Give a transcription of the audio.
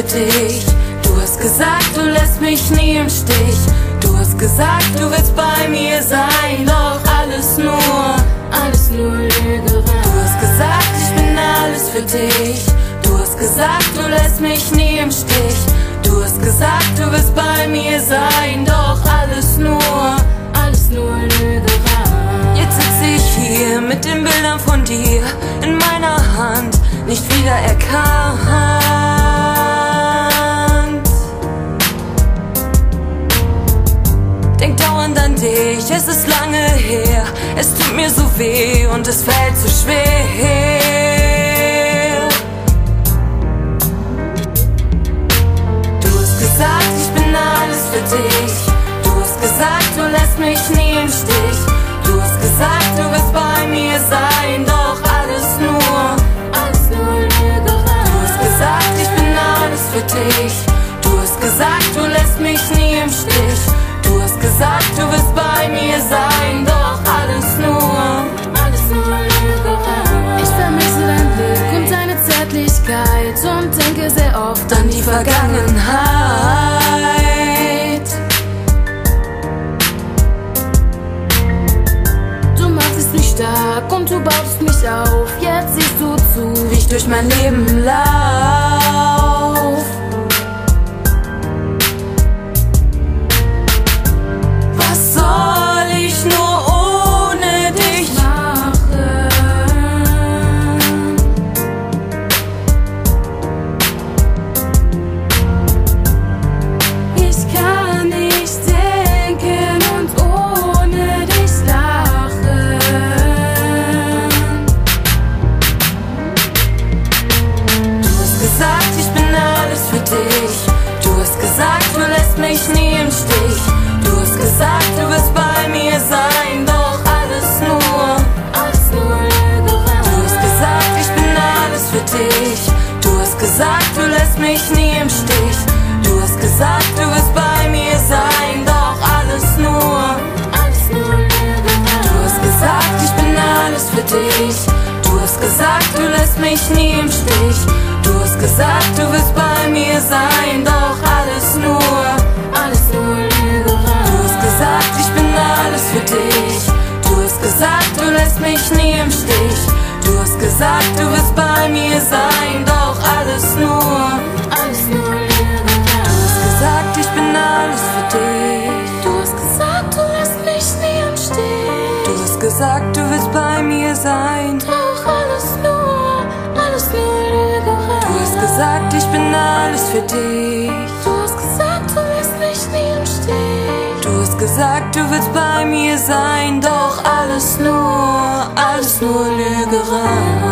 für dich. Du hast gesagt, du lässt mich nie im Stich. Du hast gesagt, du willst bei mir sein, doch alles nur, alles nur Lügerei. Du hast gesagt, ich bin alles für dich. Du hast gesagt, du lässt mich nie im Stich. Du hast gesagt, du willst bei mir sein, doch alles nur, alles nur Lügerei. Jetzt sitze ich hier mit den Bildern von dir in meiner Hand, nicht wieder erkannt. Es tut mir so weh und es fällt so schwer. Du hast gesagt, ich bin alles für dich. Du hast gesagt, du lässt mich nie im Stich. Du hast gesagt, du wirst bei mir sein, durch mein Leben lauf. Lässt mich nie im Stich. Du hast gesagt, du wirst bei mir sein, doch alles nur. Du hast gesagt, ich bin alles für dich. Du hast gesagt, du lässt mich nie im Stich. Du hast gesagt, du wirst bei mir sein, doch alles nur. Du hast gesagt, ich bin alles für dich. Du hast gesagt, du lässt mich nie im Stich. Du hast gesagt, du wirst bei mir sein, gesagt, du willst bei mir sein. Doch alles nur, alles nur Lügerei. Du hast gesagt, ich bin alles für dich. Du hast gesagt, du lässt mich nie im Stich. Du hast gesagt, du willst bei mir sein, doch alles nur, alles nur Lügerei.